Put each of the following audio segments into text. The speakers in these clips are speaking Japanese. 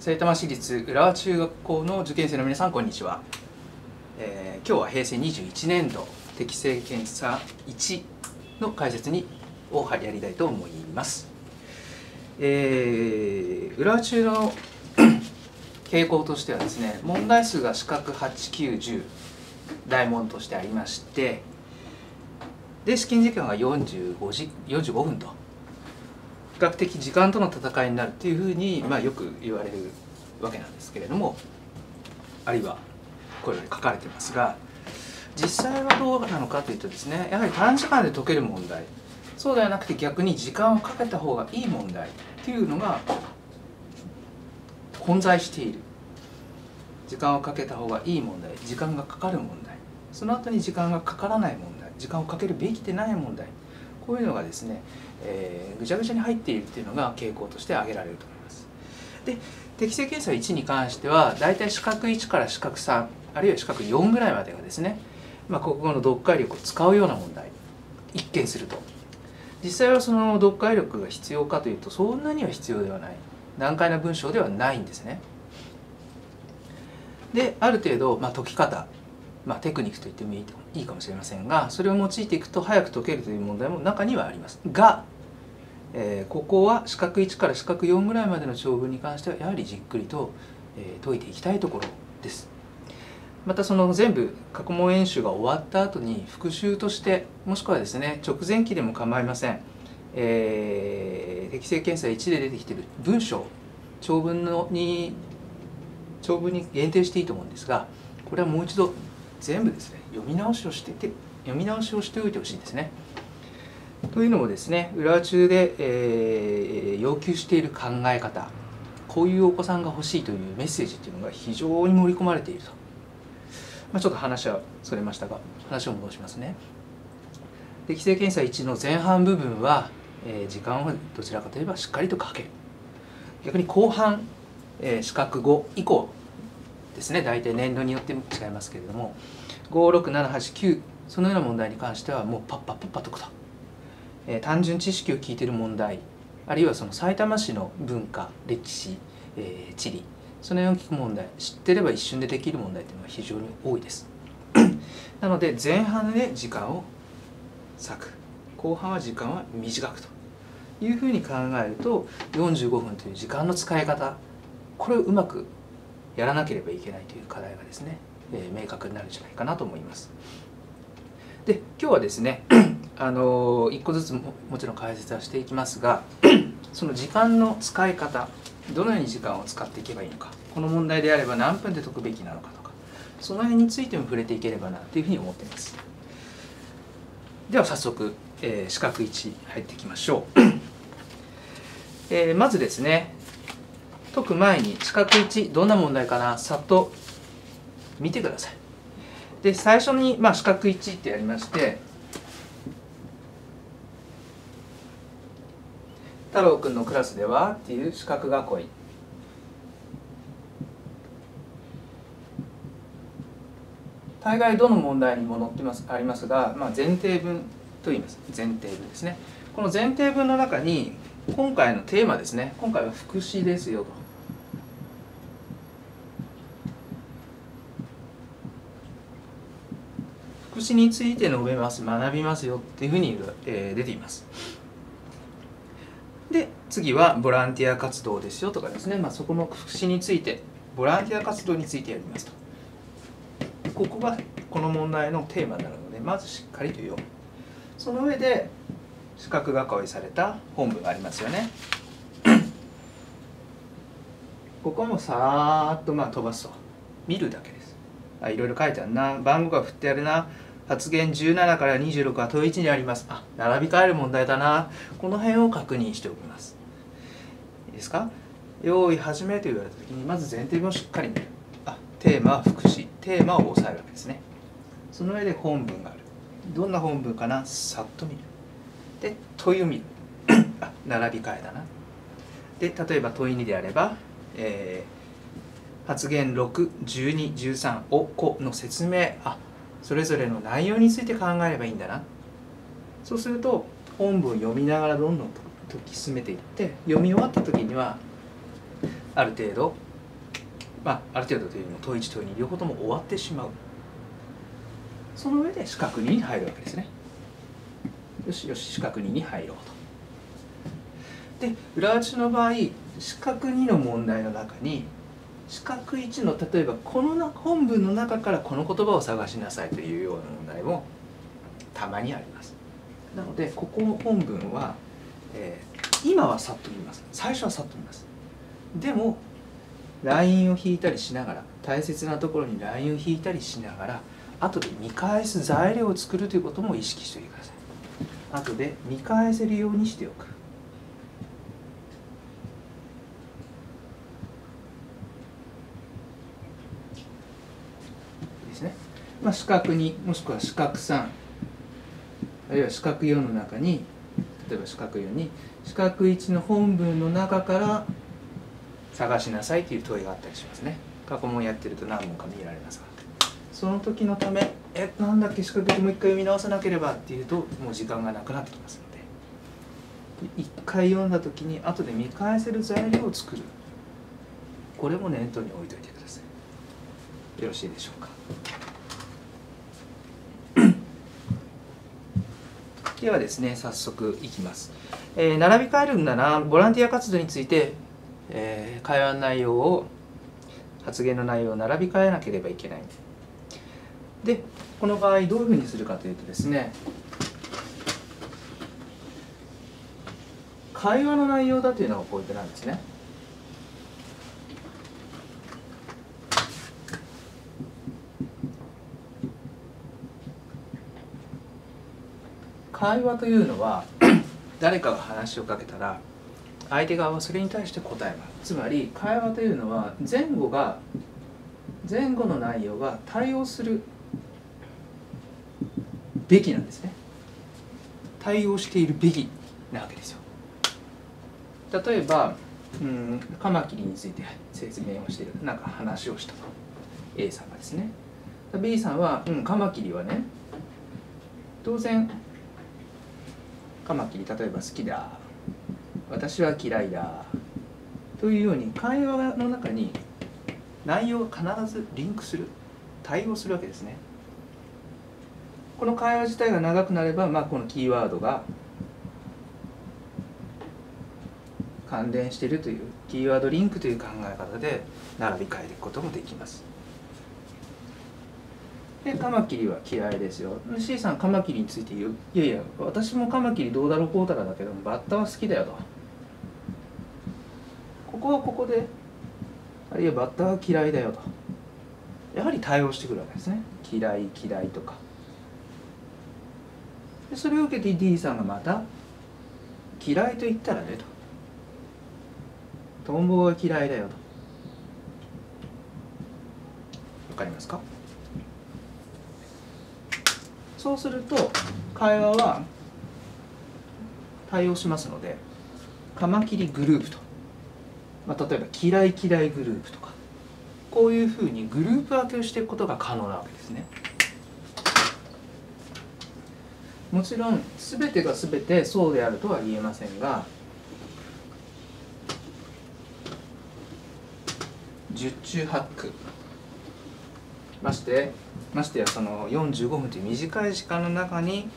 埼玉市立浦和中学校の受験生の皆さんこんにちは、えー、今日は平成21年度適正検査1の解説にをやりたいと思います、えー、浦和中の 傾向としてはですね問題数が四角8910大問としてありましてで試験時間が45時45分と。較的時間との戦いになるっていうふうに、まあ、よく言われるわけなんですけれどもあるいはこれより書かれてますが実際はどうなのかというとですねやはり短時間で解ける問題。そうではなくて逆に時間をかけた方がいい問題っていうのが混在している。時間をかけた方がいい問題。時間がかかる問題。その後に時間がかからない問題。時間をかけるべきでない問題。こういうのがですね、えー、ぐちゃぐちゃに入っているっていうのが傾向として挙げられると思います。で適正検査1に関しては大体四角1から四角3あるいは四角4ぐらいまでがですね、まあ、国語の読解力を使うような問題一見すると実際はその読解力が必要かというとそんなには必要ではない難解な文章ではないんですね。である程度、まあ、解き方まあ、テクニックと言ってもいいいいかもしれませんがそれを用いていくと早く解けるという問題も中にはあります。が、えー、ここは四角1から四角4ぐらいまでの長文に関してはやはりじっくりと、えー、解いていきたいところです。またその全部過去問演習が終わった後に復習としてもしくはですね直前期でも構いません、えー、適正検査1で出てきてる文章長文のに長文に限定していいと思うんですがこれはもう一度全部ですね読み直しをしてて読み直しをしておいてほしいんですね。というのもですね裏中で、えー、要求している考え方こういうお子さんが欲しいというメッセージっていうのが非常に盛り込まれていると、まあ、ちょっと話はそれましたが話を戻しますね。適正検査1の前半部分は、えー、時間をどちらかといえばしっかりとかける。逆に後半、えー、資格5以降ですね。大体年度によって違いますけれども。56789そのような問題に関してはもうパッパッパッパとくと、え、単純知識を聞いてる問題。あるいはその埼玉市の文化歴史、えー、地理。そのように聞く問題。知ってれば一瞬でできる問題というのは非常に多いです。なので前半で時間を割く。後半は時間は短くというふうに考えると45分という時間の使い方。これをうまくやらなければいけないという課題がですね、えー、明確になるんじゃないかなと思います。で今日はですね あの一個ずつももちろん解説はしていきますが その時間の使い方どのように時間を使っていけばいいのかこの問題であれば何分で解くべきなのかとかその辺についても触れていければなというふうに思っていますでは早速、えー、四角1入っていきましょう、えー、まずですね解く前に四角1どんな問題かなさっと見てください。で最初に、まあ、四角1ってやりまして太郎くんのクラスではっていう四角囲い。大概どの問題にも載ってますありますが、まあ、前提文と言います。前提文ですね。この前提文の中に今回のテーマですね。今回は福祉ですよと。福祉について述べます学びますよっていうふうに、えー、出ています。で次はボランティア活動ですよとかですね、まあ、そこの福祉についてボランティア活動についてやりますと。ここがこの問題のテーマになるのでまずしっかりと読む。その上で四角囲いされた本文がありますよね。ここもさーっとまあ飛ばすと。見るだけで。すいろいろ書いてあるな。番号が振ってあるな。発言17から26は問い1にあります。あ並び替える問題だな。この辺を確認しておきます。いいですか？用意始めと言われた時にまず前提文をしっかり見るあテーマは福祉テーマを押さえるわけですね。その上で本文がある。どんな本文かな？さっと見る。で問いを見る。あ並び替えだな。で例えば問い2であれば、えー、発言61213をこの説明。あそれぞれの内容について考えればいいんだな。そうすると本文を読みながらどんどん解き進めていって読み終わった時にはある程度まあ、ある程度というよりも問1問2両方とも終わってしまう。その上で四角2に入るわけですね。よしよし四角2に入ろうと。で裏打ちの場合四角2の問題の中に四角1の例えばこの本文の中からこの言葉を探しなさいというような問題もたまにあります。なのでここの本文は、えー、今はさっと見ます。最初はさっと見ます。でもラインを引いたりしながら大切なところにラインを引いたりしながら後で見返す材料を作るということも意識しておいてください。後で見返せるようにしておくですね、まあ、四角2もしくは四角3あるいは四角4の中に例えば四角4に四角1の本文の中から探しなさいという問いがあったりしますね。過去問やってると何問か見られますが。その時のためえなんだっけ四角1もう一回読み直さなければっていうともう時間がなくなってきますので。一回読んだ時に後で見返せる材料を作る。これも念頭に置いといてください。よろしいでしょうか。ではですね早速いきます、えー、並び替えるんだなボランティア活動について、えー、会話の内容を発言の内容を並び替えなければいけない。でこの場合どういうふうにするかというとですね会話の内容だというのがポイントなんですね。会話というのは 誰かが話をかけたら相手側はそれに対して答えます。つまり会話というのは前後が前後の内容が対応するべきなんですね。対応しているべきなわけですよ。例えば、うん、カマキリについて説明をしている。なんか話をしたと。A さんがですね。B さんは、うん、カマキリはね当然カマキリ例えば好きだ。私は嫌いだ。というように会話の中に内容が必ずリンクする。対応するわけですね。この会話自体が長くなれば、まあ、このキーワードが関連しているというキーワードリンクという考え方で並び替えることもできます。でカマキリは嫌いですよ。C さんカマキリについて言う？いやいや私もカマキリどうだろうこうたらだけどバッタは好きだよと。ここはここであるいはバッタは嫌いだよと。やはり対応してくるわけですね。嫌い嫌いとか。でそれを受けて D さんがまた「嫌いと言ったらね」と「トンボは嫌いだよ」と。わかりますか？そうすると会話は対応しますのでカマキリグループと、まあ、例えば嫌い嫌いグループとか。こういうふうにグループ分けをしていくことが可能なわけですね。もちろん全てが全てそうであるとは言えませんが十中八九。ましてましてやその45分という短い時間の中に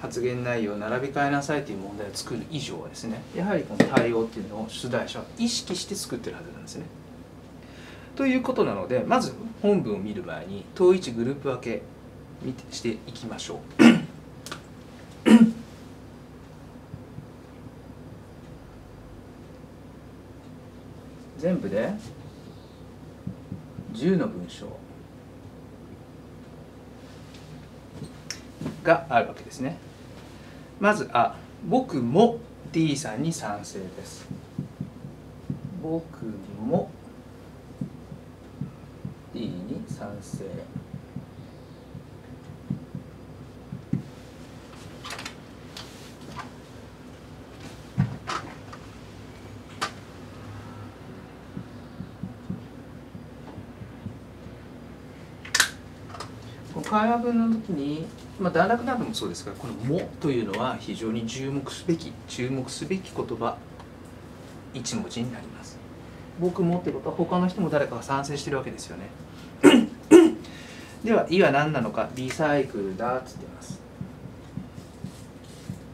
発言内容を並び替えなさいという問題を作る以上はですねやはりこの対応っていうのを出題者は意識して作ってるはずなんですね。ということなのでまず本文を見る前に統一グループ分けしていきましょう。全部で10の文章があるわけですね。まずあ僕も D さんに賛成です。僕も D に賛成。会話文の時に、まあ、段落などもそうですがこの「も」というのは非常に注目すべき注目すべき言葉一文字になります僕もってことは他の人も誰かが賛成してるわけですよねでは「い」は何なのかリサイクルだっつってます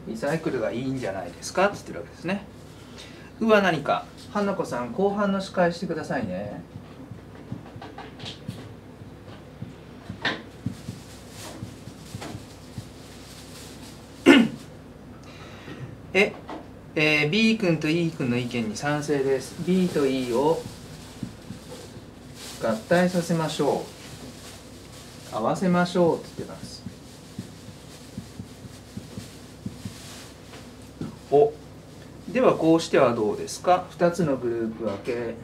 リサイクルがいいんじゃないですかっつってるわけですね「う」は何か花子さん後半の司会してくださいねええー、B 君と E 君の意見に賛成です。B と E を合体させましょう。合わせましょうって言ってます。お。ではこうしてはどうですか？2つのグループ分け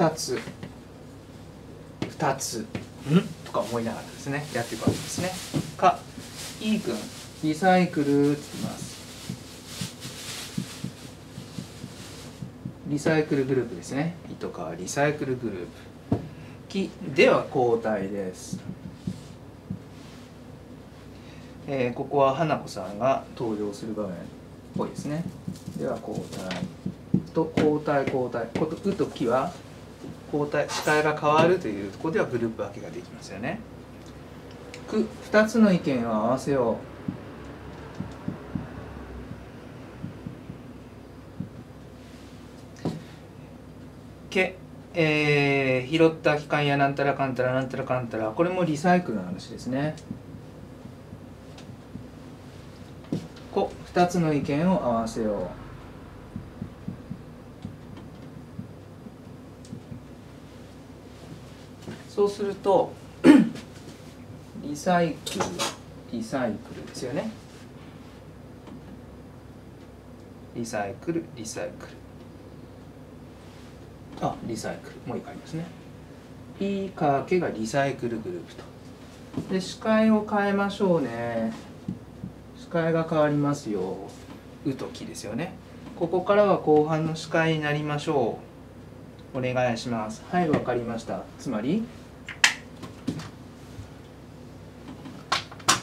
2つ2つん？とか思いながらですねやっていくわけですね。か E 君リサイクルって言います。リサイクルグループですね。糸川リサイクルグループ。きでは交代です。えー、ここは花子さんが登場する場面っぽいですね。では交代。と交代交代。こと「う」と「き」は交代視界が変わるというところではグループ分けができますよね。く2つの意見を合わせよう。け、えー、拾った機関やなんたらかんたらなんたらかんたらこれもリサイクルの話ですね。こ2つの意見を合わせよう。そうすると リサイクルリサイクルですよね。リサイクルリサイクル。あリサイクル。もう一回ありますね。P かけがリサイクルグループと。で視界を変えましょうね。視界が変わりますよ。うときですよね。ここからは後半の視界になりましょう。お願いします。はいわかりました。つまり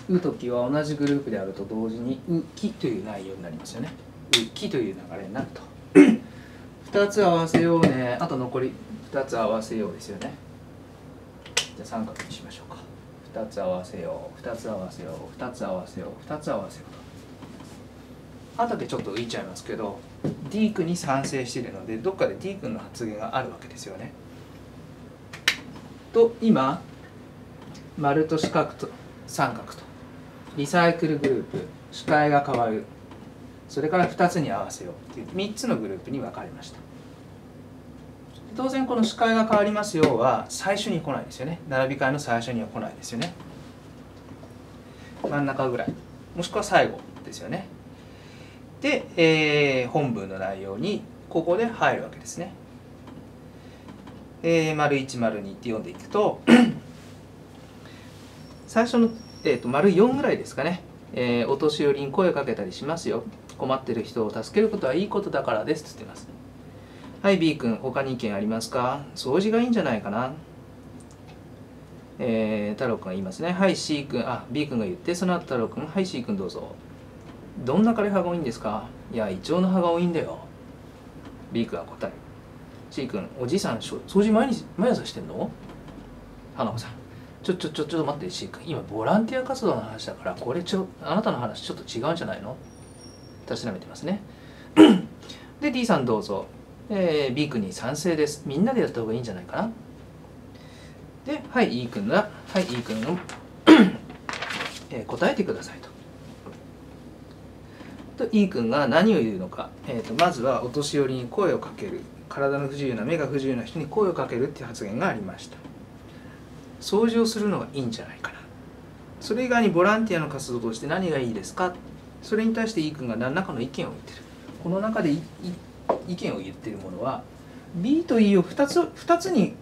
う時は同じグループであると同時にうきという内容になりますよね。うきという流れになると。2つ合わせようね。あと残り2つ合わせようですよね。じゃあ三角にしましょうか。2つ合わせよう2つ合わせよう2つ合わせよう2つ合わせようと。後でちょっと浮いちゃいますけど D 君に賛成しているのでどっかで D 君の発言があるわけですよね。と今丸と四角と三角とリサイクルグループ視界が変わる。それから2つに合わせよう。という3つのグループに分かれました。当然この視界が変わりますよは最初に来ないですよね。並び替えの最初には来ないですよね。真ん中ぐらい。もしくは最後ですよね。で、えー、本文の内容にここで入るわけですね。えー、丸1丸2って読んでいくと 最初のえーと、丸4ぐらいですかね、えー、お年寄りに声をかけたりしますよ。困ってる人を助けることはいいことだからですって言ってます。はい B 君他に意見ありますか？掃除がいいんじゃないかな？えー、太郎君が言いますね。はい C 君あ B 君が言ってその後太郎君はい C 君どうぞ。どんな枯れ葉が多いんですか？いやイチョウの葉が多いんだよ。B 君は答え C 君おじいさん掃除毎日毎朝してんの？花子さん。ちょちょちょちょっと待ってし今ボランティア活動の話だからこれちょあなたの話ちょっと違うんじゃないの？たしなめてますね。で D さんどうぞ、えー、B 君に賛成です。みんなでやった方がいいんじゃないかな？ではい E 君がはい E 君。の えー、答えてくださいと。と E 君が何を言うのか、えー、とまずはお年寄りに声をかける。体の不自由な目が不自由な人に声をかけるっていう発言がありました。掃除をするのがいいんじゃないかな。それ以外にボランティアの活動として何がいいですか？それに対して E 君が何らかの意見を言ってる。この中で意見を言ってるものは B と E を2つ ,2 つに、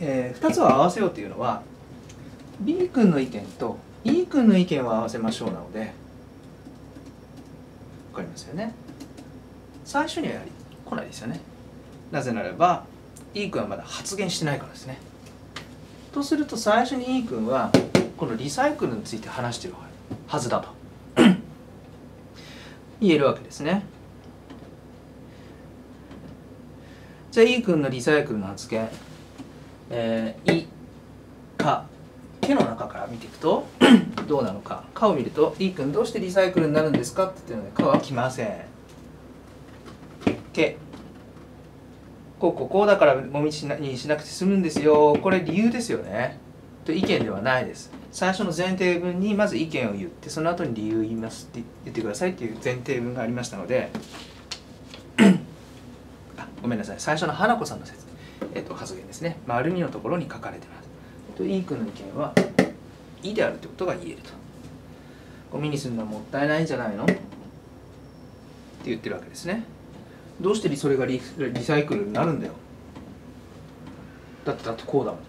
えー、2つを合わせようというのは B 君の意見と E 君の意見を合わせましょうなので分かりますよね？最初にはやはり来ないですよね。なぜならば E 君はまだ発言してないからですね。とすると最初に E 君はこのリサイクルについて話してるはずだと。言えるわけですね。じゃあ E 君のリサイクルの発言、えー、いかけの中から見ていくと どうなのか。かを見ると E 君どうしてリサイクルになるんですかって言ってるのでかは来ません。けこうこうこうだからもみしなにしなくて済むんですよ。これ理由ですよね。と意見ではないです。最初の前提文にまず意見を言ってその後に理由を言いますって言ってくださいっていう前提文がありましたので。ごめんなさい。最初の花子さんの説、えっと、発言ですね。丸2のところに書かれてます、えっと、E 君の意見は「い」であるということが言えると。ゴミにするのはもったいないんじゃないの？って言ってるわけですね。どうしてそれがリリサイクルになるんだよ。だってだってこうだもん。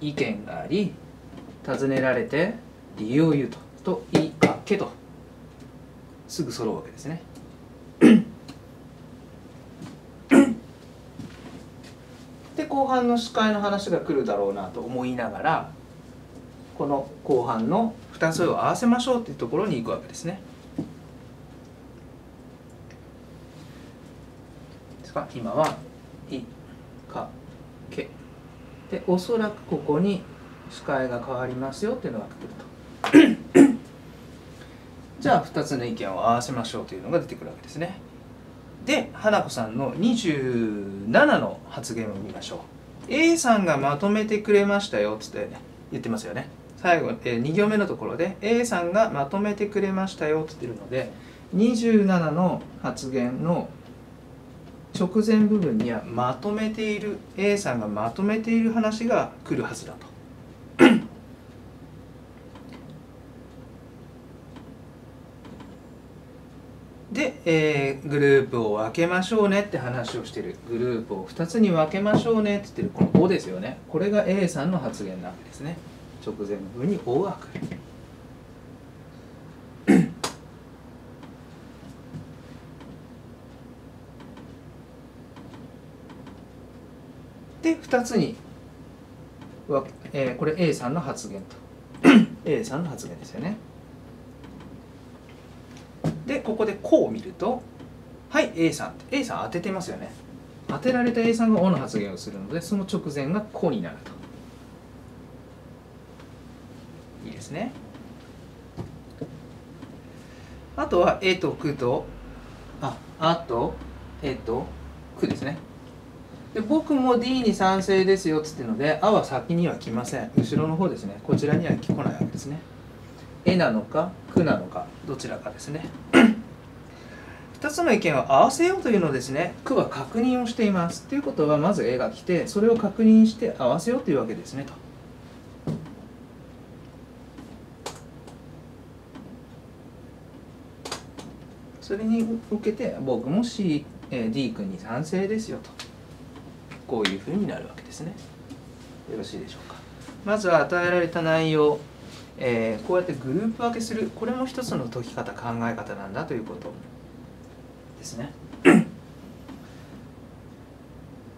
意見があり尋ねられて理由を言うとと「いい」か「け」と。すぐ揃うわけですね。で後半の司会の話が来るだろうなと思いながらこの後半の2つを合わせましょうっていうところに行くわけですね。ですか？今は「い」「か」「け」でおそらくここに司会が変わりますよっていうのが来ると。じゃあ2つの意見を合わせましょうというのが出てくるわけですね。で花子さんの27の発言を見ましょう A さんがまとめてくれましたよっつって、ね、言ってますよね最後、えー、2行目のところで A さんがまとめてくれましたよっつってるので27の発言の直前部分にはまとめている A さんがまとめている話が来るはずだと。で、えー、グループを分けましょうねって話をしてる。グループを2つに分けましょうねって言ってるこの「お」ですよね。これが A さんの発言なわけですね。直前部分に「お」が来るで2つに、えー、これ A さんの発言と。A さんの発言ですよね。でここで「こ」を見ると「はい A さん」A さん当ててますよね。当てられた A さんが「お」の発言をするのでその直前が「こ」になると。いいですね。あとは「え」と「く」とあ「あ」と「え」と「く」ですねで僕も D に賛成ですよっつってので「あ」は先には来ません。後ろの方ですね。こちらには来ないわけですね。絵なのか句なのかどちらかですね。2つの意見を合わせようというのですね。句は確認をしています。ということはまず絵が来てそれを確認して合わせようというわけですねと。それに受けて僕も C、D 君に賛成ですよと。こういうふうになるわけですね。よろしいでしょうか。まずは与えられた内容えー、こうやってグループ分けする。これも一つの解き方考え方なんだということですね。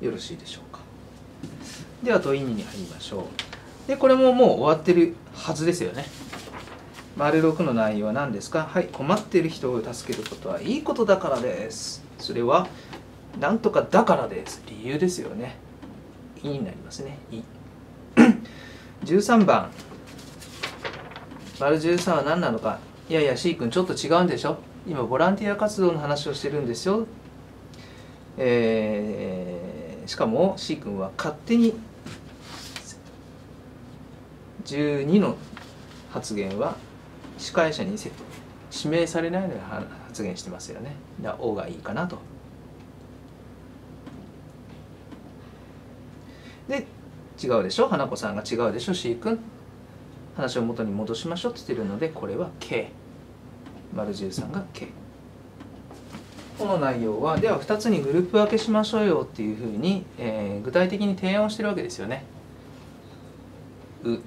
よろしいでしょうか。では問い2に入りましょう。でこれももう終わってるはずですよね。丸6の内容は何ですか。はい困っている人を助けることはいいことだからです。それはなんとかだからです。理由ですよね。いになりますね。い13 番。丸13は何なのか。いやいや C 君ちょっと違うんでしょ。今ボランティア活動の話をしてるんですよ、えー、しかも C 君は勝手に12の発言は司会者に指名されないので発言してますよね。だ O がいいかなと。で違うでしょ？花子さんが違うでしょ？C 君話を元に戻しましょうって言ってるのでこれは K 丸13が K この内容はでは2つにグループ分けしましょうよっていうふうに、えー、具体的に提案をしてるわけですよね。う。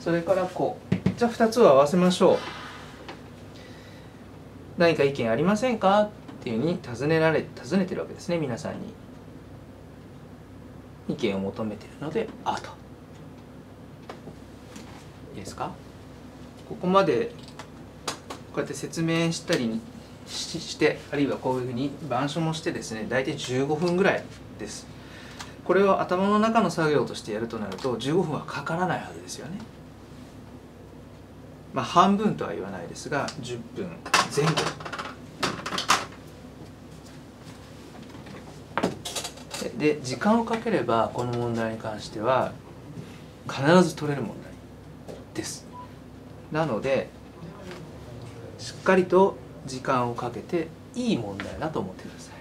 それからこう。じゃあ2つを合わせましょう。何か意見ありませんか？っていうふうに尋ねられ尋ねてるわけですね皆さんに。意見を求めているので「あ」と。いいですか？ここまでこうやって説明したりしてあるいはこういうふうに板書もしてですね大体15分ぐらいです。これを頭の中の作業としてやるとなると15分はかからないはずですよね。まあ半分とは言わないですが10分前後で時間をかければこの問題に関しては必ず取れる問題です。なのでしっかりと時間をかけていい問題だと思ってください、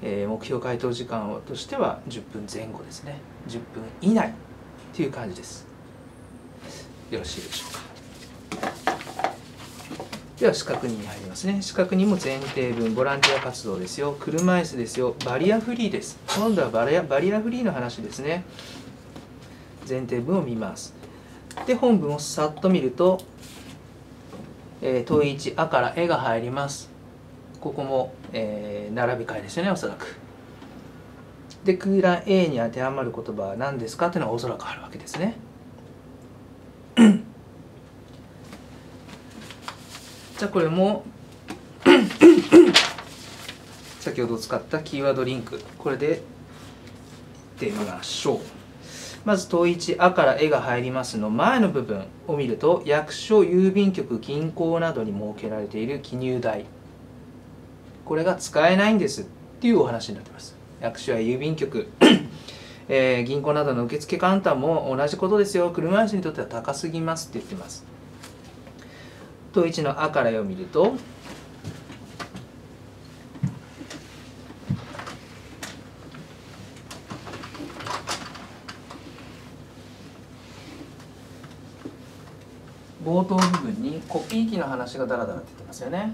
えー、目標回答時間としては10分前後ですね。10分以内という感じです。よろしいでしょうか。では四角に入りますね。四角にも前提文ボランティア活動ですよ。車椅子ですよ。バリアフリーです。今度はバリアバリアフリーの話ですね。前提文を見ます。で本文をさっと見ると、えー、問1「あ」から「え」が入ります。ここも、えー、並び替えですよねおそらく。で空欄 A に当てはまる言葉は何ですかというのはおそらくあるわけですね。じゃあこれも 先ほど使ったキーワードリンク。これでいってみましょうまず問1「あ」から「え」が入りますの。前の部分を見ると役所郵便局銀行などに設けられている記入代これが使えないんです。っていうお話になってます。役所や郵便局。えー、銀行などの受付カウンターも同じことですよ。車椅子にとっては高すぎます。って言ってます。と1の「あ」から読みると冒頭部分にコピー機の話がダラダラって言ってますよね。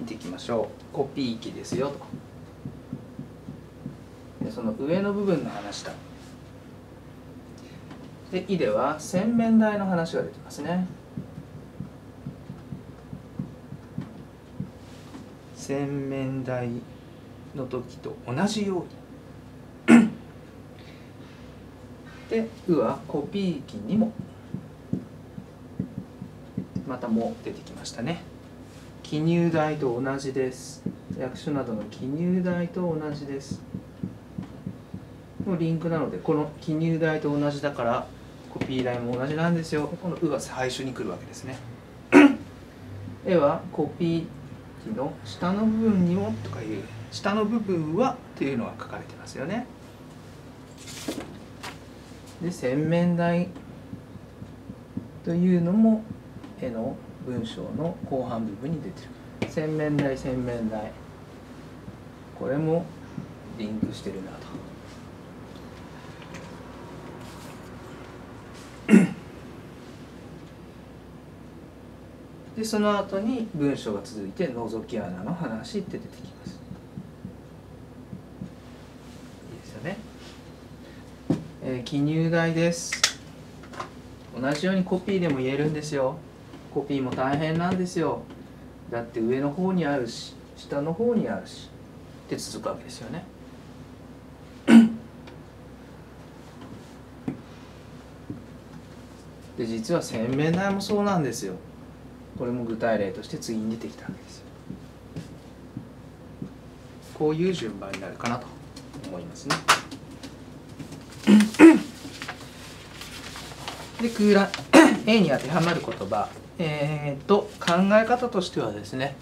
見ていきましょう。コピー機ですよと。でその上の部分の話だ。で「い」では洗面台の話が出てますね。洗面台の時と同じように。で「う」はコピー機にも。またも出てきましたね。記入台と同じです。役所などの記入台と同じです。のリンクなのでこの記入台と同じだからコピーラインも同じなんですよ。この「う」が最初に来るわけですね。絵はコピー機の下の部分にもとかいう下の部分はというのが書かれてますよね。で洗面台というのも絵の文章の後半部分に出てる。洗面台洗面台。これもリンクしてるなとでその後に文章が続いて覗き穴の話って出てきます。いいですよね、えー、記入台です。同じようにコピーでも言えるんですよ。コピーも大変なんですよ。だって上の方にあるし下の方にあるしって続くわけですよね。で実は洗面台もそうなんですよ。これも具体例として次に出てきたわけですよ。こういう順番になるかなと思いますね。で空欄 A に当てはまる言葉。えー、と考え方としてはですね。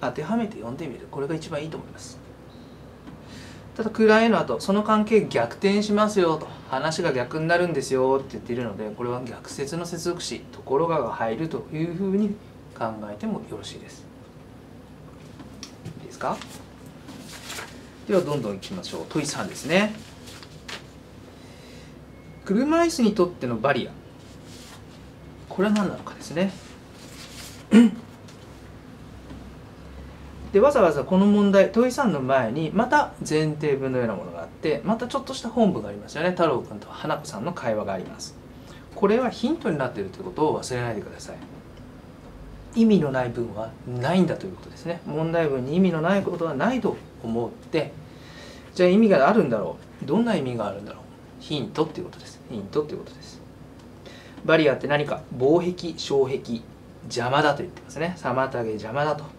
当てはめて読んでみる。これが一番いいと思います。ただ空欄への後その関係逆転しますよと話が逆になるんですよって言っているのでこれは逆説の接続詞ところがが入るというふうに考えてもよろしいです。いいですかではどんどんいきましょう。問い3ですね。車椅子にとってのバリア。これは何なのかですね。でわざわざこの問題問い3の前にまた前提文のようなものがあってまたちょっとした本文がありますよね。太郎君と花子さんの会話があります。これはヒントになっているということを忘れないでください。意味のない文はないんだということですね。問題文に意味のないことはないと思ってじゃあ意味があるんだろう。どんな意味があるんだろう。ヒントっていうことです。ヒントっていうことです。バリアって何か？防壁障壁邪魔だと言ってますね。妨げ邪魔だと。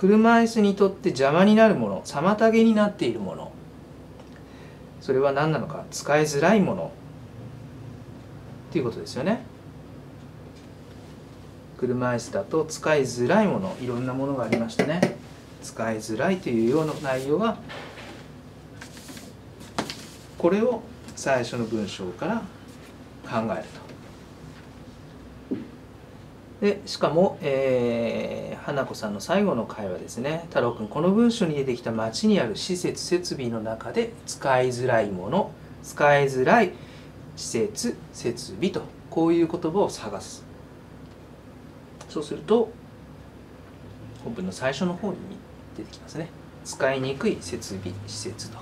車椅子にとって邪魔になるもの妨げになっているもの。それは何なのか使いづらいもの。っていうことですよね。車椅子だと使いづらいもの。いろんなものがありましたね。使いづらいというような内容はこれを最初の文章から考えると。でしかも、えー、花子さんの最後の会話ですね。太郎君この文章に出てきた町にある施設設備の中で使いづらいもの使いづらい施設設備とこういう言葉を探す。そうすると本文の最初の方に出てきますね。使いにくい設備施設と。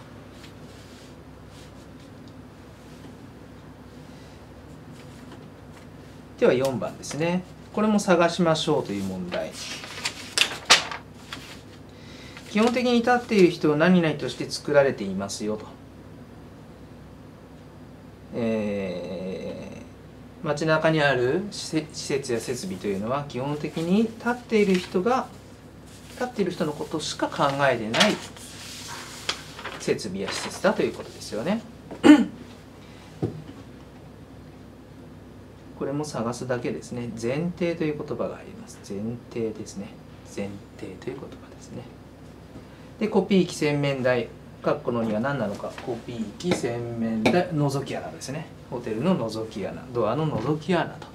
では4番ですね。これも探しましょうという問題基本的に立っている人を何々として作られていますよと、えー、街中にある施設や設備というのは基本的に立っている人が立っている人のことしか考えてない設備や施設だということですよね。これも探すだけですね。前提という言葉があります。前提ですね。前提という言葉ですね。でコピー機洗面台。括弧のには何なのか。コピー機洗面台。覗き穴ですね。ホテルの覗き穴。ドアの覗き穴と。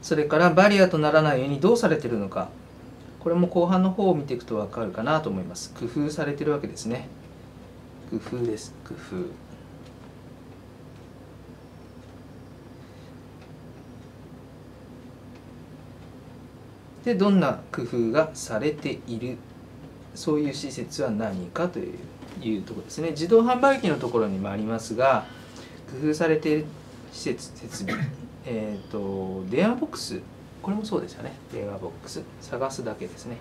それからバリアとならないようにどうされてるのか。これも後半の方を見ていくと分かるかなと思います。工夫されてるわけですね。工夫です。工夫。でどんな工夫がされている？そういう施設は何かといういうところですね。自動販売機のところにもありますが工夫されている施設設備 えっ、ー、と電話ボックス。これもそうですよね。電話ボックス。探すだけですね。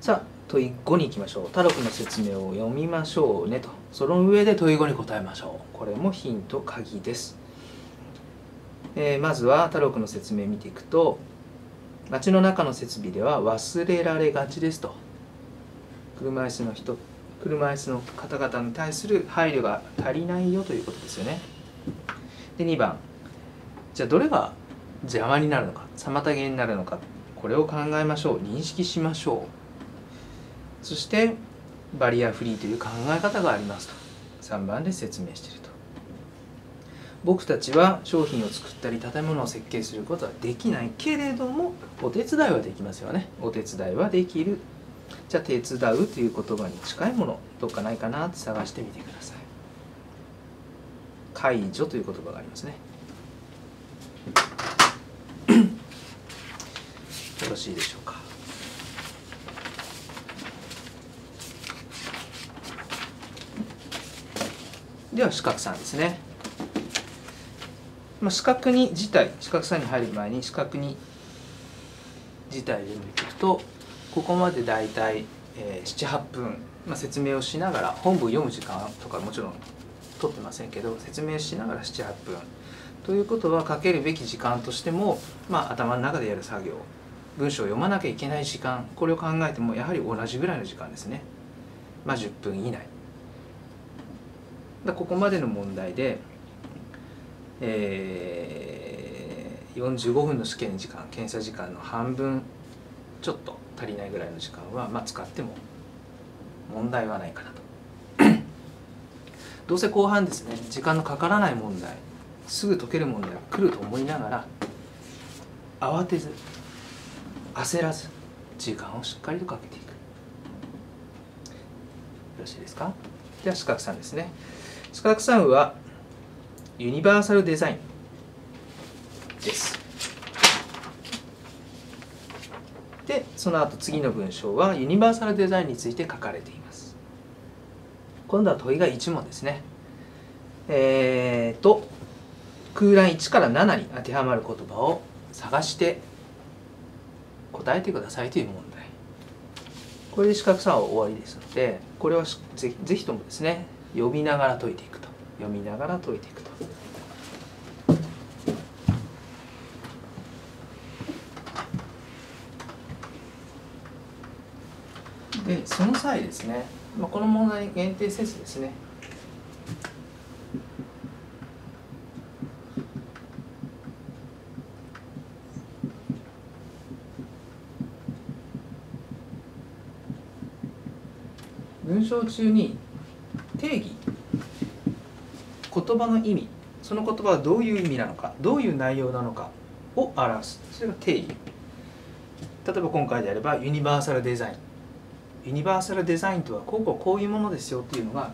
さあ問い5に行きましょう。太郎君の説明を読みましょうねと。その上で問い5に答えましょう。これもヒント鍵です。えー、まずは太郎君の説明見ていくと街の中の設備では忘れられがちですと。車椅子の人車椅子の方々に対する配慮が足りないよということですよね。で2番。じゃあどれが邪魔になるのか妨げになるのかこれを考えましょう。認識しましょう。そしてバリアフリーという考え方がありますと。3番で説明していると。僕たちは商品を作ったり建物を設計することはできないけれどもお手伝いはできますよね。お手伝いはできる。じゃあ手伝うという言葉に近いものどっかないかなって探してみてください。解除という言葉がありますね。よろしいでしょうか。では四角さんですね。まあ、四角に自体四角さに入る前に四角に自体で見ていくとここまでだいたい78分、まあ、説明をしながら本文読む時間とかもちろん取ってませんけど説明しながら78分。ということはかけるべき時間としても、まあ、頭の中でやる作業文章を読まなきゃいけない時間これを考えてもやはり同じぐらいの時間ですね、まあ、10分以内。だここまでの問題でえー、45分の試験時間検査時間の半分ちょっと足りないぐらいの時間は、まあ、使っても問題はないかなと。どうせ後半ですね時間のかからない問題すぐ解ける問題が来ると思いながら慌てず焦らず時間をしっかりとかけていく。よろしいですか？では四角さんですね。四角さんはユニバーサルデザインです。でその後次の文章はユニバーサルデザインについて書かれています。今度は問いが1問ですね。えーと空欄1から7に当てはまる言葉を探して答えてくださいという問題。これで四角さは終わりですのでこれはぜぜひともですね読みながら解いていく。読みながら解いていくと。でその際ですね、まあ、この問題に限定せずですね文章中に定義言葉の意味その言葉はどういう意味なのかどういう内容なのかを表す。それが定義。例えば今回であればユニバーサルデザイン。ユニバーサルデザインとはこうこうこういうものですよっていうのが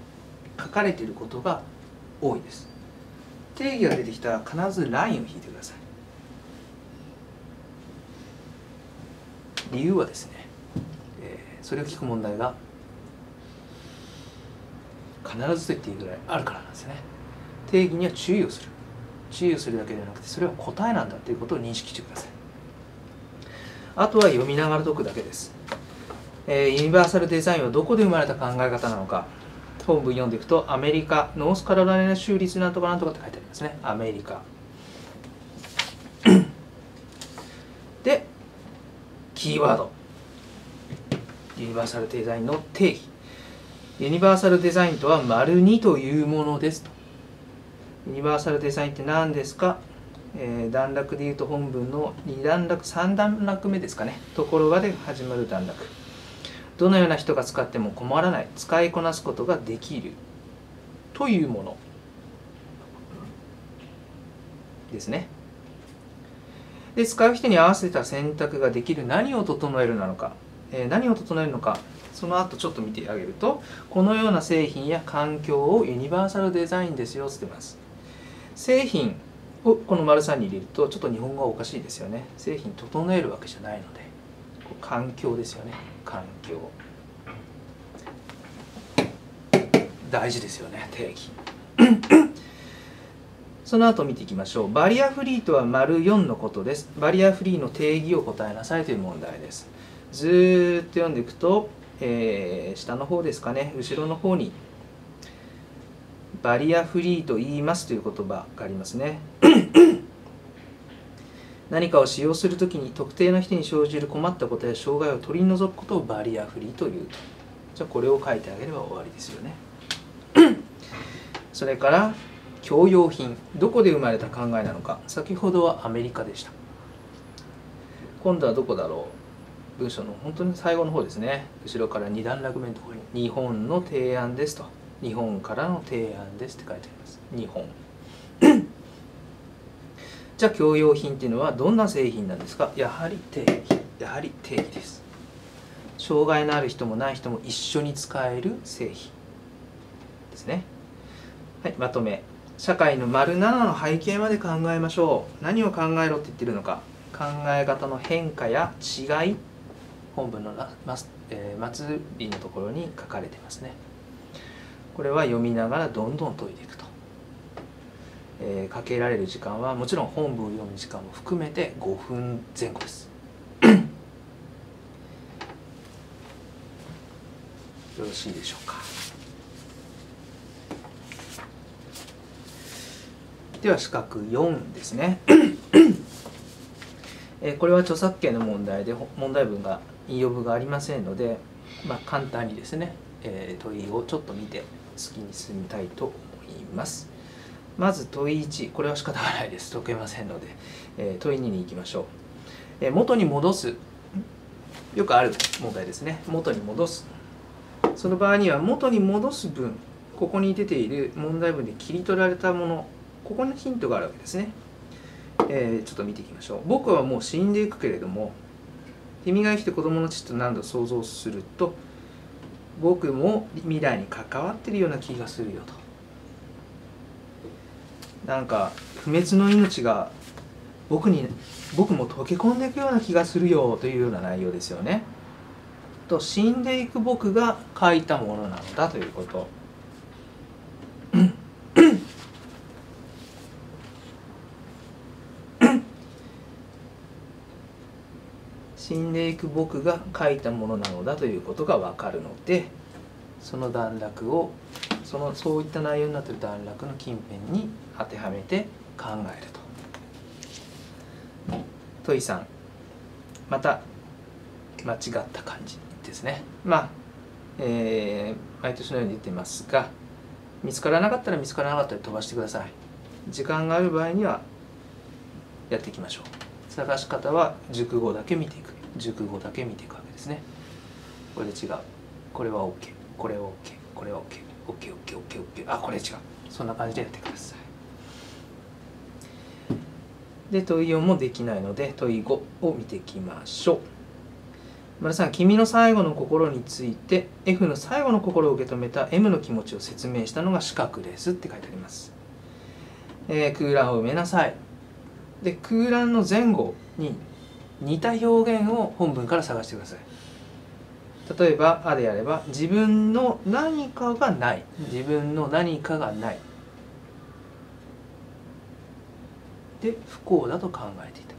書かれていることが多いです。定義が出てきたら必ずラインを引いてください。理由はですね、えー、それを聞く問題が必ずと言っていいぐらいあるからなんですね。定義には注意をする。注意をするだけではなくてそれは答えなんだということを認識してください。あとは読みながら解くだけです。えー、ユニバーサルデザインはどこで生まれた考え方なのか。本文読んでいくとアメリカノースカロライナ州立なんとかなんとかって書いてありますね。アメリカ。でキーワード。ユニバーサルデザインの定義。ユニバーサルデザインとは丸2というものですと。ユニバーサルデザインって何ですか、えー、段落でいうと本文の2段落3段落目ですかね。ところがで始まる段落。どのような人が使っても困らない。使いこなすことができる。というもの。ですね。で使う人に合わせた選択ができる。何を整えるなのか、えー、何を整えるのか。その後ちょっと見てあげるとこのような製品や環境をユニバーサルデザインですよってます。製品をこの丸3に入れるとちょっと日本語はおかしいですよね。製品整えるわけじゃないので環境ですよね。環境。大事ですよね定義。その後見ていきましょう。バリアフリーとは丸4のことです。バリアフリーの定義を答えなさいという問題です。ずっと読んでいくと、えー、下の方ですかね。後ろの方にバリアフリーと言いますという言葉がありますね。何かを使用するときに特定の人に生じる困ったことや障害を取り除くことをバリアフリーというと。じゃあこれを書いてあげれば終わりですよね。それから教養品。どこで生まれた考えなのか。先ほどはアメリカでした。今度はどこだろう。文章の本当に最後の方ですね。後ろから2段落目のところに「日本の提案です」と「日本からの提案です」って書いてあります。日本。じゃあ共用品っていうのはどんな製品なんですか？やはり定義。やはり定義です。障害のある人もない人も一緒に使える製品。ですね。はいまとめ。社会の丸7の背景まで考えましょう。何を考えろって言ってるのか。考え方の変化や違い。本文の末,、えー、末尾のところに書かれてますね。これは読みながらどんどん解いていくと。えー、かけられる時間はもちろん本文を読む時間も含めて5分前後です。よろしいでしょうか。では四角4ですね。えこれは著作権の問題で問題文が引用文がありませんので、まあ、簡単にですね、えー、問いをちょっと見て次に進みたいと思います。まず問い1これは仕方がないです。解けませんので、え、問い2に行きましょう、え、元に戻す。よくある問題ですね。元に戻す。その場合には元に戻す分。ここに出ている問題文で切り取られたもの。ここにヒントがあるわけですね、えー、ちょっと見ていきましょう。僕はもう死んでいくけれども君が生きて子供の父と何度想像すると僕も未来に関わってるような気がするよとなんか不滅の命が僕に僕も溶け込んでいくような気がするよというような内容ですよね。と死んでいく僕が書いたものなのだということ。く僕が書いたものなのだということが分かるのでその段落をそのそういった内容になっている段落の近辺に当てはめて考えると。問い3また間違った感じですね。まあ、えー、毎年のように言ってますが見つからなかったら見つからなかったら飛ばしてください。時間がある場合にはやっていきましょう。探し方は熟語だけ見ていく。熟語だけ見ていくわけですね。これで違う。これは OK これは OK これは OKOKOKOKOK あこれ違う。そんな感じでやってください。で問い4もできないので問い5を見ていきましょう。丸さん君の最後の心について F の最後の心を受け止めた M の気持ちを説明したのが四角です。って書いてあります、えー、空欄を埋めなさい。で空欄の前後に似た表現を本文から探してください。例えば「あ」であれば自分の何かがない。自分の何かがない。で不幸だと考えていた。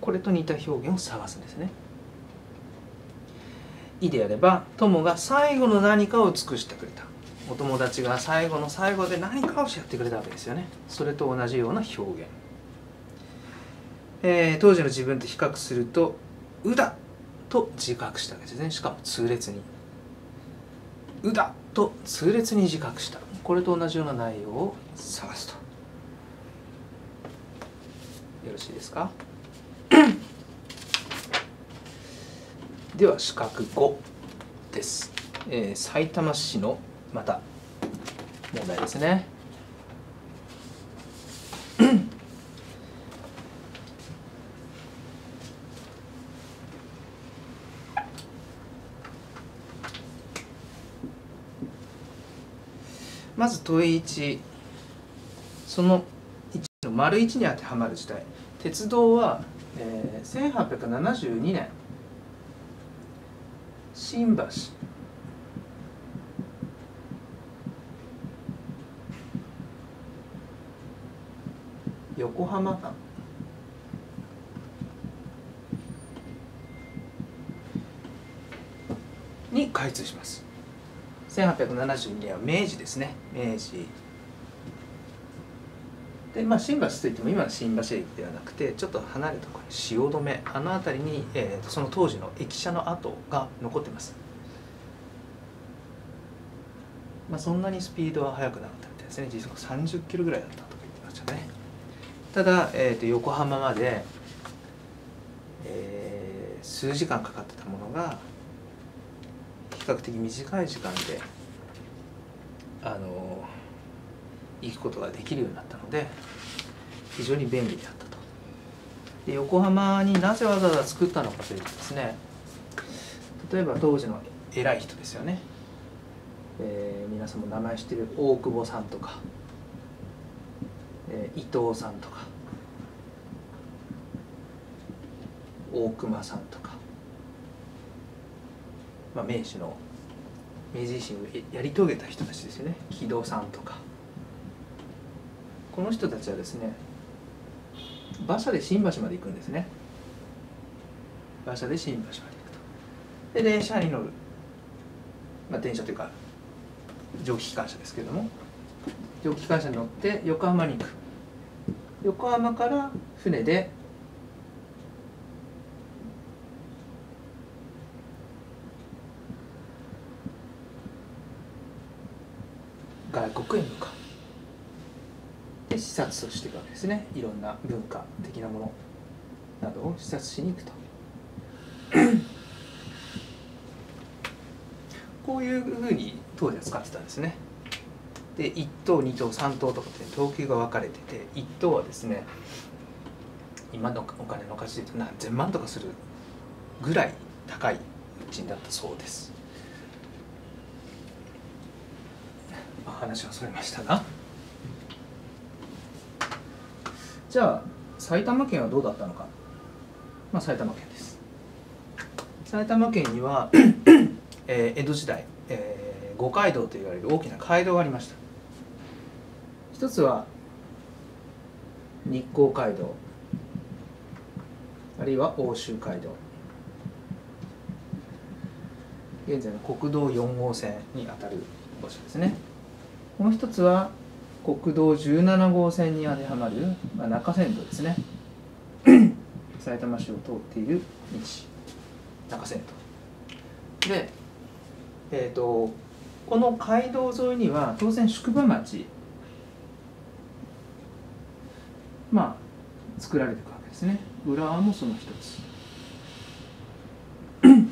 これと似た表現を探すんですね「い」であれば友が最後の何かを尽くしてくれた。お友達が最後の最後で何かをしやってくれたわけですよね。それと同じような表現、えー、当時の自分と比較すると「うだ」と自覚したわけですね。しかも痛烈に「うだ」と痛烈に自覚した。これと同じような内容を探すと。よろしいですか？では四角5です、えー、埼玉市のまた問題ですね。まず問い1その1の丸1に当てはまる時代。鉄道は、えー、1872年。新橋。横浜間。に開通します。1872年は明治ですね。明治。でまあ新橋といっても今の新橋駅ではなくてちょっと離れたところ汐留。あの辺りに、えー、その当時の駅舎の跡が残ってます。まあそんなにスピードは速くなかったみたいですね。時速30キロぐらいだったとか言ってましたね。ただ、えー、と横浜まで、えー、数時間かかってたものが比較的短い時間であの行くことができるようになったので非常に便利であったと。で横浜になぜわざわざ作ったのかというとですね例えば当時の偉い人ですよね、えー、皆さんも名前知ってる大久保さんとかえー、伊藤さんとか大隈さんとか、まあ、明治の明治維新をやり遂げた人たちですよね。木戸さんとか。この人たちはですね馬車で新橋まで行くんですね。馬車で新橋まで行くと。で電車に乗る、まあ、電車というか蒸気機関車ですけれども。蒸気機関車に乗って横浜に行く。横浜から船で外国へ向かうで視察をしていくわけですね。いろんな文化的なものなどを視察しに行くと。こういうふうに当時は使ってたんですね。で1等2等3等とかって等級が分かれてて1等はですね今のお金の価値で言うと何千万とかするぐらい高い賃だったそうです。まあ話はそれましたが。じゃあ埼玉県はどうだったのか、まあ、埼玉県です。埼玉県には、えー、江戸時代、えー、五街道といわれる大きな街道がありました。一つは日光街道。あるいは奥州街道。現在の国道4号線にあたる場所ですね。もう一つは国道17号線に当てはまる、まあ、中山道ですね。さいたま市を通っている道中山道。でえっ、ー、とこの街道沿いには当然宿場町まあ作られていくわけですね。浦和もその一つ。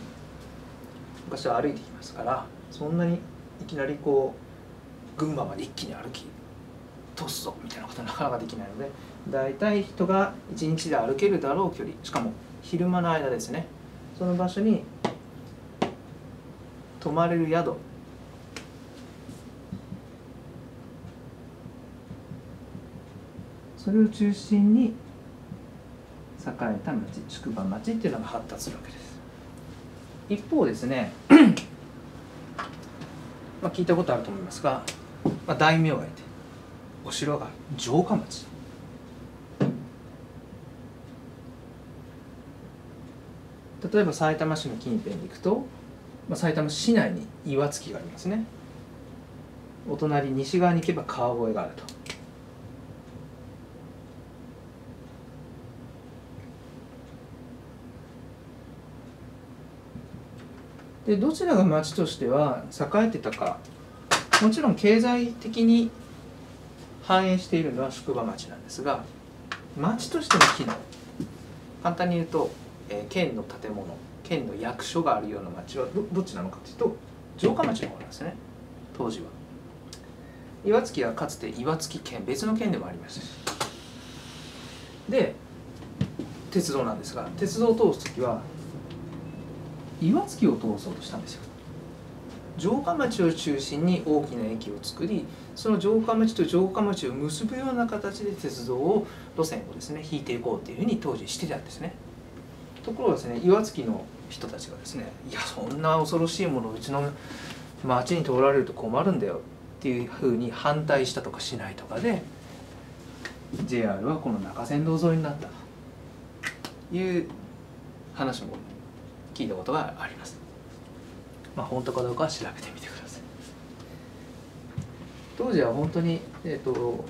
昔は歩いてきますからそんなにいきなりこう群馬まで一気に歩き通すぞみたいなことなかなかできないので大体人が一日で歩けるだろう距離。しかも昼間の間ですね。その場所に泊まれる宿。それを中心に栄えた町宿場町っていうのが発達するわけです。一方ですね まあ聞いたことあると思いますが、まあ、大名がいてお城が城下町。例えばさいたま市の近辺に行くとまあ、埼玉市内に岩槻がありますね。お隣西側に行けば川越があると。でどちらが町としては栄えてたかもちろん経済的に反映しているのは宿場町なんですが町としての機能簡単に言うと、えー、県の建物県の役所があるような町はどどっちなのかというと城下町の方なんですね当時は。岩槻はかつて岩槻県別の県でもありました。しで鉄道なんですが鉄道を通す時は岩槻を通そうとしたんですよ。城下町を中心に大きな駅を作りその城下町と城下町を結ぶような形で鉄道を路線をですね引いていこうっていうふうに当時してたんですねところがですね岩槻の人たちがですねいやそんな恐ろしいものをうちの町に通られると困るんだよっていうふうに反対したとかしないとかで JR はこの中山道沿いになったという話も聞いたことがあります。まあ本当かどうかは調べてみてください。当時は本当にえっ、ー、と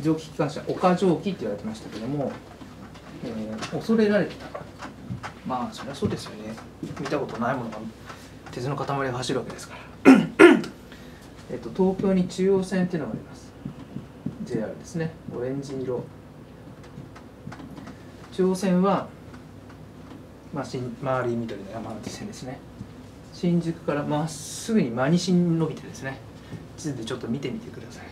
蒸気機関車岡蒸気って言われてましたけどもえー、恐れられてた。まあそりゃそうですよね。見たことないものが鉄の塊が走るわけですから。えと東京に中央線っていうのがあります。JR ですね。オレンジ色。中央線は、まあ、新周り緑の山手線ですね。新宿からまっすぐに真西に伸びてですね。地図でちょっと見てみてください。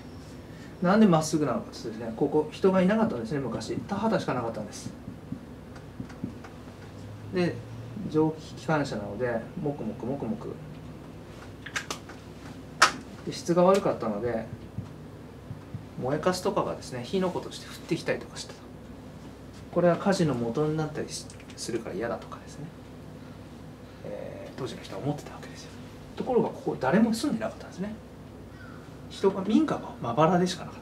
なんでまっすぐなのかというとですねここ人がいなかったんですね昔。田畑しかなかったんです。で蒸気機関車なのでもくもくもくもく。で質が悪かったので燃えかすとかがですね火の粉として降ってきたりとかしてた。これは火事の元になったりしするから嫌だとかですね、えー、当時の人は思ってたわけですよ。ところがここ誰も住んでなかったんですね。人が民家がまばらでしかなかっ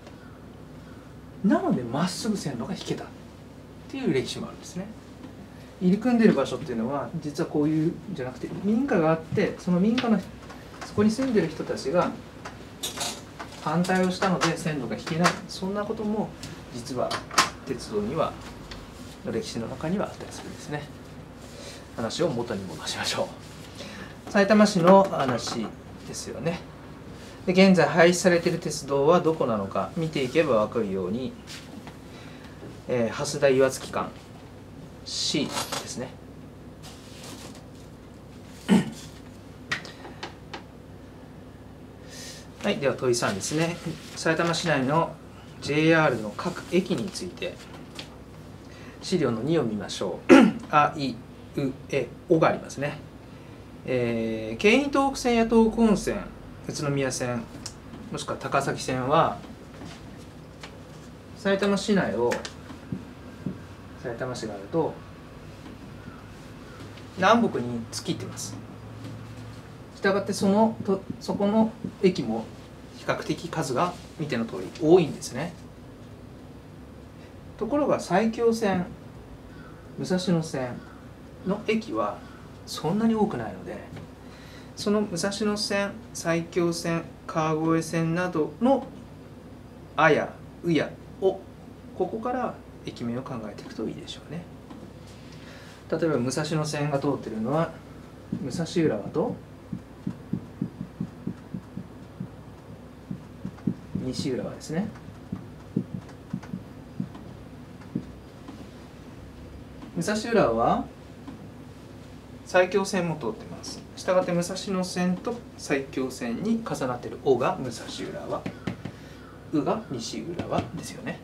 た。なのでまっすぐ線路が引けたっていう歴史もあるんですね。入り組んでる場所っていうのは実はこういうじゃなくて民家があってその民家のそこに住んでる人たちが反対をしたので線路が引けない。そんなことも実は鉄道には歴史の中にはあったりするんですね。話を元に戻しましょう。さいたま市の話ですよね。で現在廃止されている鉄道はどこなのか見ていけば分かるように、えー、蓮田岩槻間 C ですね。はいでは問い3ですね。さいたま市内の JR の各駅について。資料の2を見ましょう。あいうえおがありますね。えー、京浜東北線や東北本線宇都宮線もしくは高崎線はさいたま市内をさいたま市があると南北に突きってます。したがってそのとそこの駅も比較的数が見ての通り多いんですね。ところが埼京線武蔵野線の駅はそんなに多くないのでその武蔵野線埼京線川越線などの「あ」や「う」や「お」ここから駅名を考えていくといいでしょうね。例えば武蔵野線が通ってるのは武蔵浦和と西浦和ですね。武蔵浦は埼京線も通ってます。したがって武蔵野線と埼京線に重なってる「お」が武蔵浦和「う」が西浦和ですよね。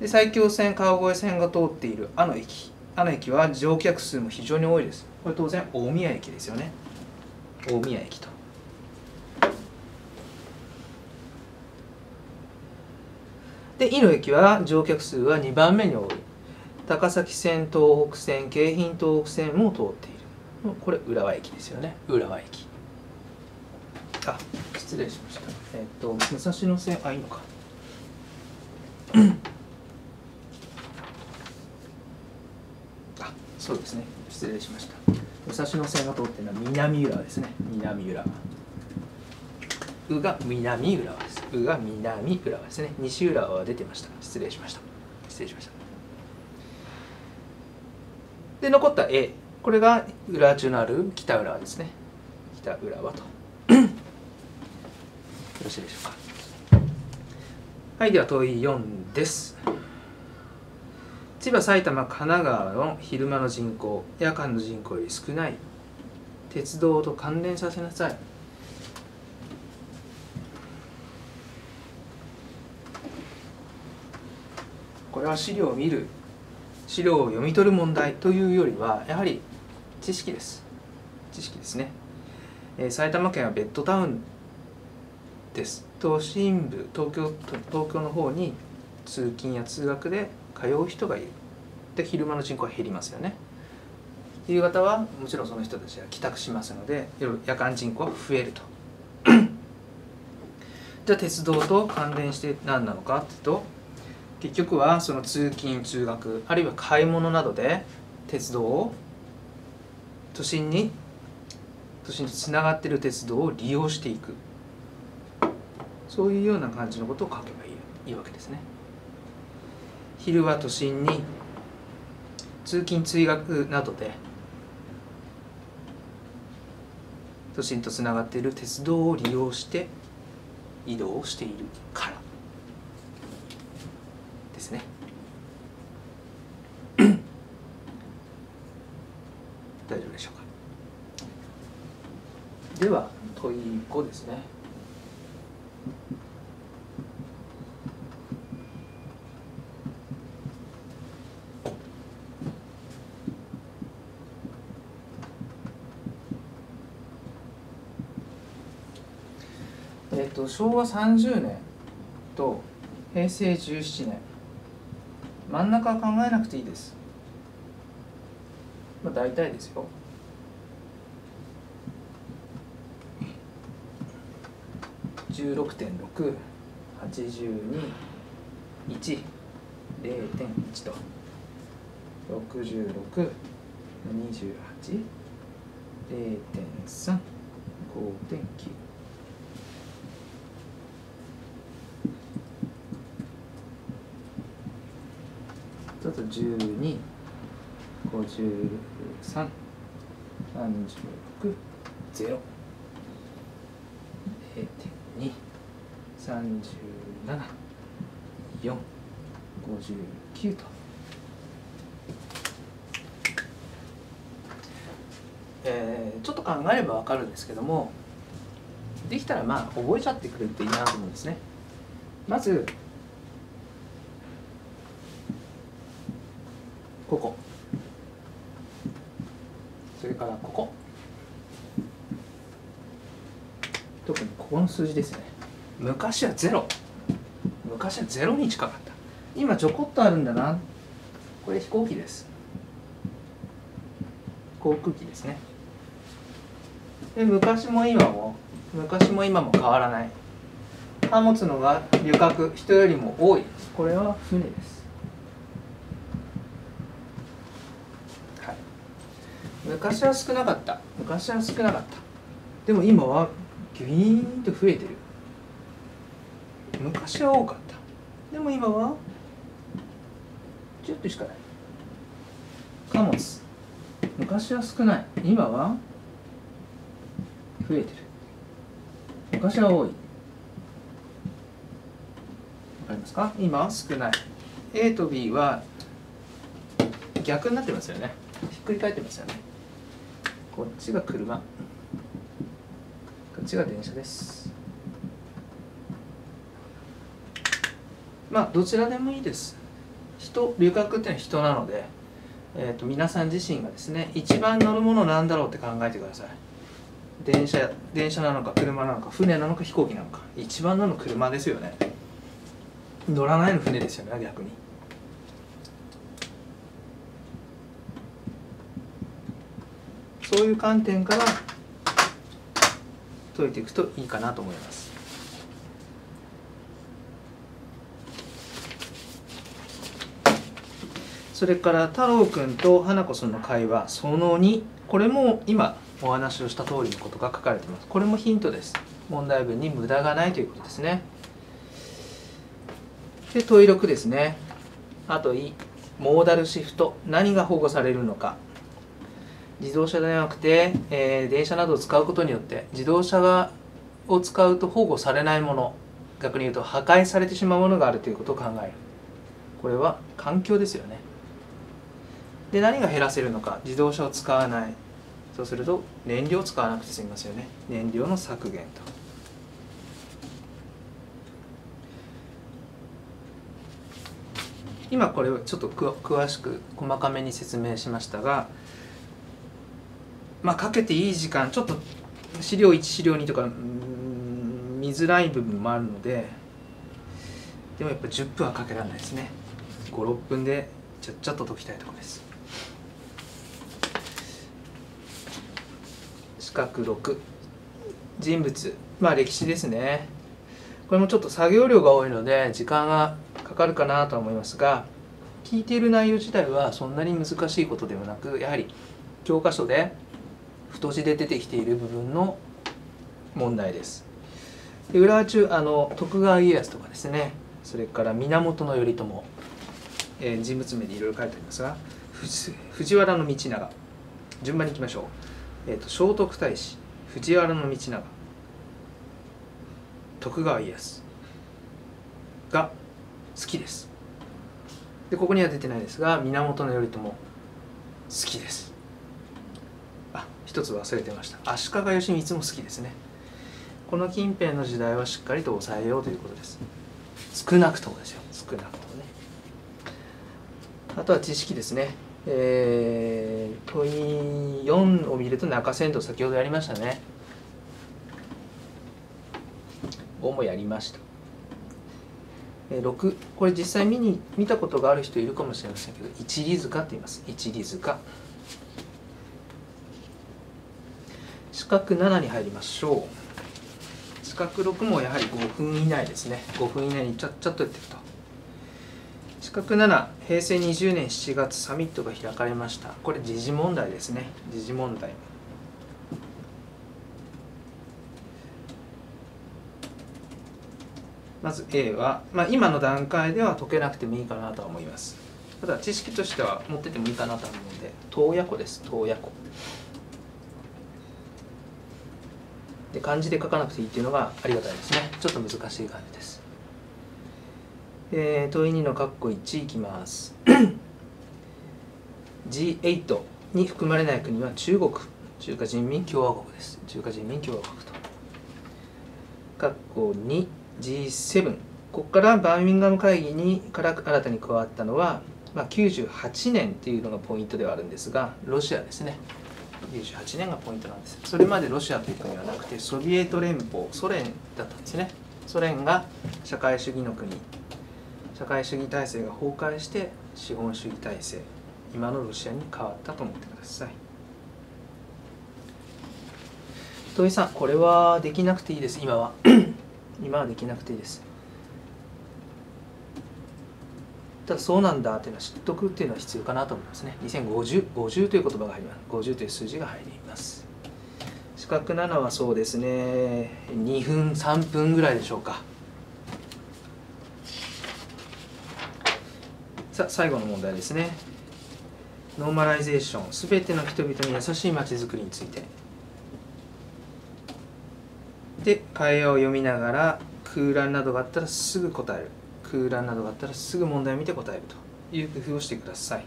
で埼京線川越線が通っているあの駅。あの駅は乗客数も非常に多いです。これ当然大宮駅ですよね。大宮駅と。で井の駅は乗客数は2番目に多い。高崎線東北線京浜東北線も通っている。これ浦和駅ですよね。浦和駅。あ失礼しました。えっと武蔵野線あいいのか。あそうですね。失礼しました。武蔵野線が通っているのは南浦和ですね。南浦和。うが南浦和です。うが南浦和ですね。西浦和は出てました。失礼しました。失礼しましたで残った A これが浦和中のある北浦和ですね。北浦和と。よろしいでしょうか。はいでは問い4です。千葉埼玉神奈川の昼間の人口夜間の人口より少ない。鉄道と関連させなさい。これは資料を見る。資料を読み取る問題というよりはやはり知識です。知識ですね、えー、埼玉県はベッドタウンです。都心部東京東京の方に通勤や通学で通う人がいる。で昼間の人口は減りますよね。夕方はもちろんその人たちは帰宅しますので夜間人口は増えると。じゃあ鉄道と関連して何なのかっていうと結局はその通勤通学あるいは買い物などで鉄道を都心に都心につながっている鉄道を利用していくそういうような感じのことを書けばいいいいわけですね。昼は都心に通勤通学などで都心とつながっている鉄道を利用して移動しているからですね。大丈夫でしょうか？では問い5ですね。えっと昭和30年と平成17年真ん中は考えなくていいですまあ大体ですよ。16.682 1 0.1と。66 28 0.3 5.9あと12、53、36、0、0.2、37、4、59と。えー、ちょっと考えれば分かるんですけどもできたらまあ覚えちゃってくれるといいなと思うんですね。まずここ。からここ。特にここの数字ですね。昔はゼロ。昔はゼロに近かった。今ちょこっとあるんだな。これ飛行機です。航空機ですね。で昔も今も昔も今も変わらない。貨物のが旅客人よりも多い。これは船です昔は少なかった。昔は少なかった。でも今はギュイーンと増えてる。昔は多かった。でも今はちょっとしかない。貨物昔は少ない。今は増えてる。昔は多い。わかりますか？今は少ない。A と B は逆になってますよね。ひっくり返ってますよね。こっちが車。こっちが電車です。まあどちらでもいいです。人旅客っていうのは人なので、えー、と皆さん自身がですね一番乗るものなんだろうって考えてください。電車電車なのか車なのか船なのか飛行機なのか。一番乗るの車ですよね。乗らないの船ですよね逆に。そういう観点から解いていくといいかなと思います。それから太郎くんと花子さんの会話その2これも今お話をした通りのことが書かれています。これもヒントです。問題文に無駄がないということですね。で問い6ですね。あといモーダルシフト何が保護されるのか。自動車ではなくて、えー、電車などを使うことによって自動車がを使うと保護されないもの逆に言うと破壊されてしまうものがあるということを考える。これは環境ですよね。で何が減らせるのか自動車を使わない。そうすると燃料を使わなくて済みますよね。燃料の削減と。今これをちょっと詳しく細かめに説明しましたがまあかけていい時間ちょっと資料1資料2とか見づらい部分もあるのででもやっぱ10分はかけられないですね。56分でちゃっちゃっと解きたいところです。四角6人物。まあ歴史ですね。これもちょっと作業量が多いので時間がかかるかなとは思いますが聞いている内容自体はそんなに難しいことではなくやはり教科書で太字で出てきている部分の問題です。で浦和中あの徳川家康とかですね。それから源頼朝、えー、人物名でいろいろ書いてありますが藤原道長。順番にいきましょう。えーと、聖徳太子藤原道長。徳川家康。が好きです。でここには出てないですが源頼朝。好きです。一つ忘れてました。足利義満も好きですね。この近辺の時代はしっかりと抑えようということです。少なくともですよ。少なくともね。あとは知識ですね。えー、問い4を見ると中線と先ほどやりましたね。5もやりました。6これ実際見に見たことがある人いるかもしれませんけど一里塚って言います。一里塚四角7に入りましょう。四角6もやはり5分以内ですね。5分以内にちゃっちゃっとやっていくと。四角7平成20年7月サミットが開かれました。これ時事問題ですね。時事問題。まず A は、まあ、今の段階では解けなくてもいいかなとは思います。ただ知識としては持っててもいいかなと思うので洞爺湖です。洞爺湖。で漢字で書かなくていいっていうのがありがたいですね。ちょっと難しい感じです。えー、問い2の括弧1いきます。G8 に含まれない国は中国。中華人民共和国です。中華人民共和国と。括弧 2G7 ここからバーミンガム会議にから新たに加わったのは、まあ、98年っていうのがポイントではあるんですがロシアですね。98年がポイントなんですそれまでロシアという国はなくてソビエト連邦ソ連だったんですね。ソ連が社会主義の国。社会主義体制が崩壊して資本主義体制今のロシアに変わったと思ってください。土井さんこれはできなくていいです。今は。今はできなくていいです。ただそうなんだっていうのは知っておくっていうのは必要かなと思いますね。2050 50という言葉が入ります。50という数字が入ります。四角7はそうですね。2分3分ぐらいでしょうか。さあ最後の問題ですね。ノーマライゼーション。すべての人々に優しいまちづくりについて。で会話を読みながら空欄などがあったらすぐ答える。空欄などがあったらすぐ問題を見て答えるという工夫をしてください。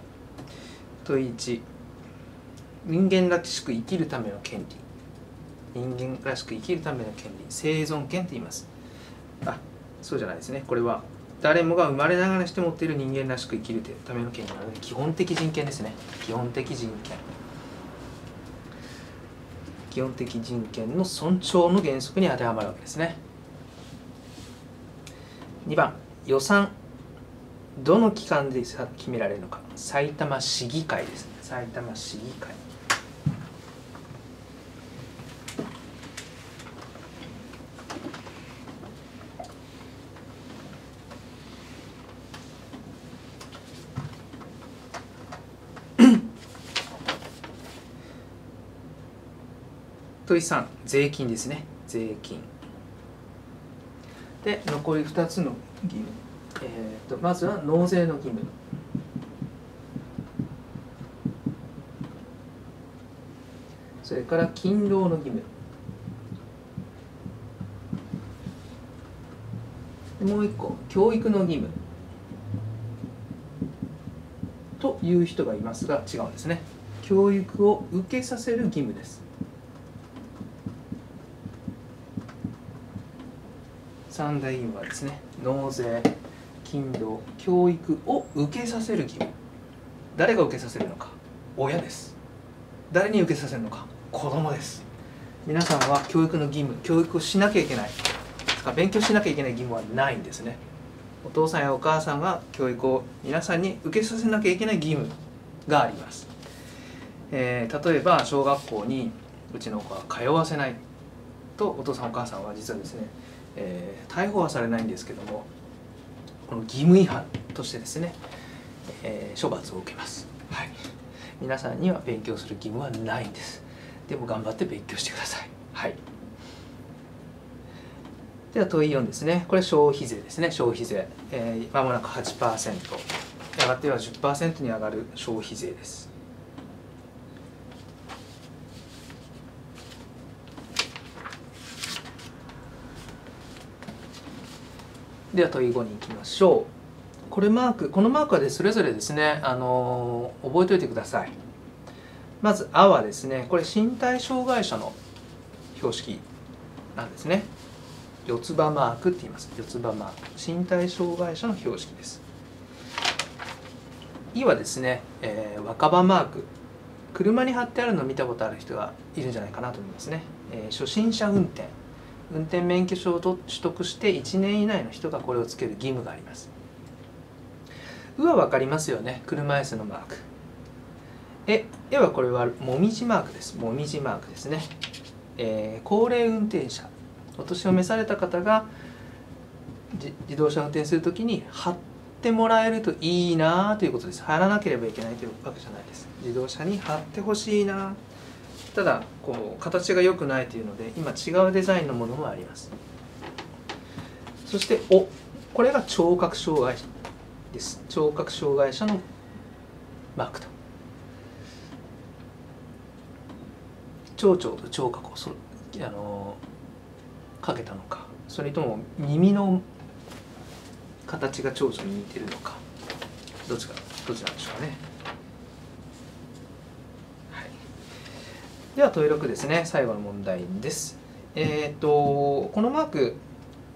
問1人間らしく生きるための権利。人間らしく生きるための権利。生存権と言います。あそうじゃないですね。これは誰もが生まれながらして持っている人間らしく生きるための権利なので基本的人権ですね。基本的人権。基本的人権の尊重の原則に当てはまるわけですね。2番予算どの機関で決められるのか。埼玉市議会ですね。埼玉市議会。問い3税金ですね。税金。で残り2つの義務、えーと、まずは納税の義務。それから勤労の義務。もう一個。教育の義務。という人がいますが違うんですね。教育を受けさせる義務です。三大義務はですね納税勤労教育を受けさせる義務。誰が受けさせるのか？親です。誰に受けさせるのか？子供です。皆さんは教育の義務教育をしなきゃいけない。勉強しなきゃいけない義務はないんですね。お父さんやお母さんが教育を皆さんに受けさせなきゃいけない義務があります、えー、例えば小学校にうちの子は通わせないとお父さんお母さんは実はですねえー、逮捕はされないんですけどもこの義務違反としてですね、えー、処罰を受けます、はい、皆さんには勉強する義務はないんです。でも頑張って勉強してください。はい。では問い4ですねこれ消費税ですね。消費税、えー、間もなく8%やがては10%に上がる消費税ですでは問い5に行きましょう。これマークこのマークはでそれぞれですねあの覚えておいてください。まず「あ」はですねこれ身体障害者の標識なんですね。四つ葉マークって言います。四つ葉マーク。身体障害者の標識です「い」はですね、えー、若葉マーク。車に貼ってあるのを見たことある人がいるんじゃないかなと思いますね、えー、初心者運転。運転免許証を取得して1年以内の人がこれをつける義務があります「う」は分かりますよね。車椅子のマーク。え「え」はこれはもみじマークです。もみじマークですね、えー、高齢運転者お年を召された方が自動車運転するときに貼ってもらえるといいなということです。貼らなければいけないというわけじゃないです。自動車に貼ってほしいな。ただこう形が良くないというので今違うデザインのものもあります。そして「お」これが聴覚障害者です。聴覚障害者のマークと。聴々と聴覚をそあのかけたのか。それとも耳の形が蝶々に似てるのか。どっちかどちらでしょうかね。では問い6ですね。最後の問題です。えっ、とこのマーク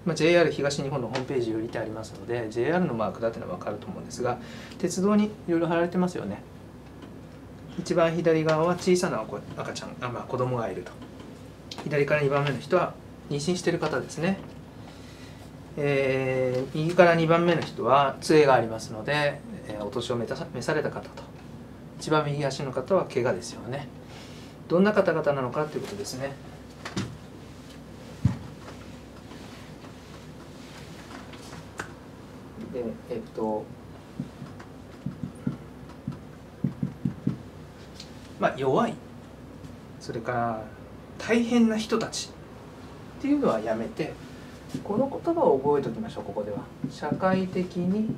ま、JR 東日本のホームページに売りてありますので JR のマークだっていうのは分かると思うんですが鉄道にいろいろ貼られてますよね。一番左側は小さな赤ちゃんあ、まあ、子供がいると。左から2番目の人は妊娠してる方ですね、えー、右から2番目の人は杖がありますので、えー、お年を召された方と。一番右足の方は怪我ですよね。どんな方々なのかということですね。でえっとまあ弱いそれから大変な人たちっていうのはやめてこの言葉を覚えておきましょうここでは。社会的に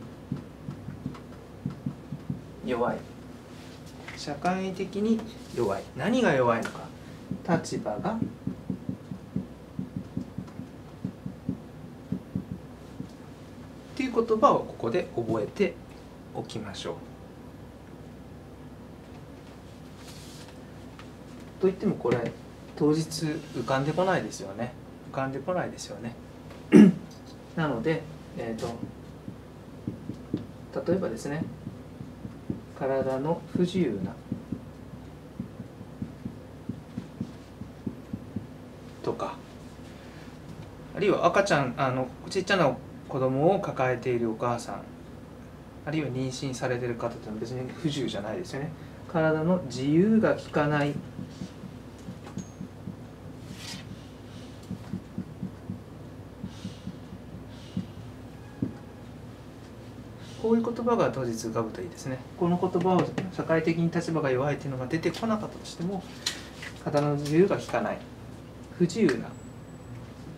弱い社会的に弱い。何が弱いのか。立場が。っていう言葉をここで覚えておきましょう。と言ってもこれ当日浮かんでこないですよね。浮かんでこないですよね。なので、えーと、例えばですね。体の不自由な。とか。あるいは赤ちゃんあのちっちゃな子供を抱えているお母さん。あるいは妊娠されてる方っていうのは別に不自由じゃないですよね。体の自由が利かない。こういう言葉が当日浮かぶといいですね。この言葉を社会的に立場が弱いというのが出てこなかったとしても体の自由が利かない。不自由な、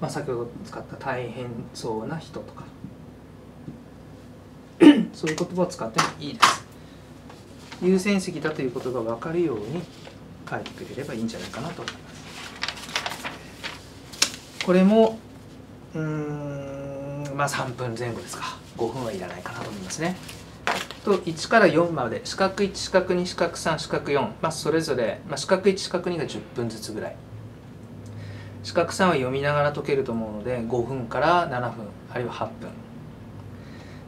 まあ、先ほど使った大変そうな人とか。そういう言葉を使ってもいいです。優先席だということが分かるように書いてくれればいいんじゃないかなと思います。これもうんまあ3分前後ですか。5分はいらないかなと思いますね。と1から4まで四角1四角2四角3四角4、まあ、それぞれ、まあ、四角1四角2が10分ずつぐらい。四角3は読みながら解けると思うので5分から7分あるいは8分。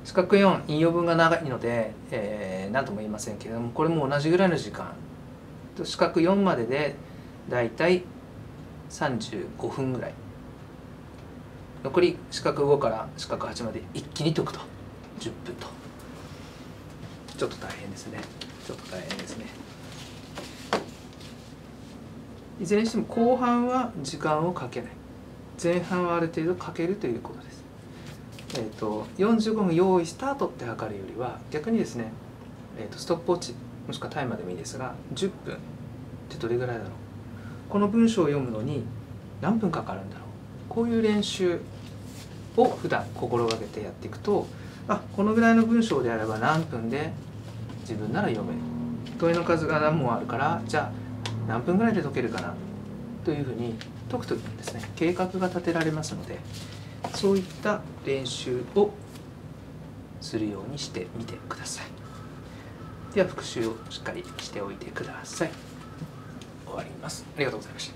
四角4引用文が長いので、えー、何とも言いませんけれどもこれも同じぐらいの時間。四角4まででだいたい35分ぐらい。残り四角5から四角8まで一気に解くと。10分と。ちょっと大変ですね。ちょっと大変ですね。いずれにしても後半は時間をかけない。前半はある程度かけるということです。えーと、45分用意スタートって測るよりは逆にですね、えーと、ストップウォッチもしくはタイマーでもいいですが10分ってどれぐらいだろう。この文章を読むのに何分かかるんだろう。こういう練習を普段心がけてやっていくとあこのぐらいの文章であれば何分で自分なら読める。問いの数が何問あるからじゃあ何分ぐらいで解けるかな？というふうに解くときにですね。計画が立てられますのでそういった練習をするようにしてみてください。では復習をしっかりしておいてください。終わります。ありがとうございました。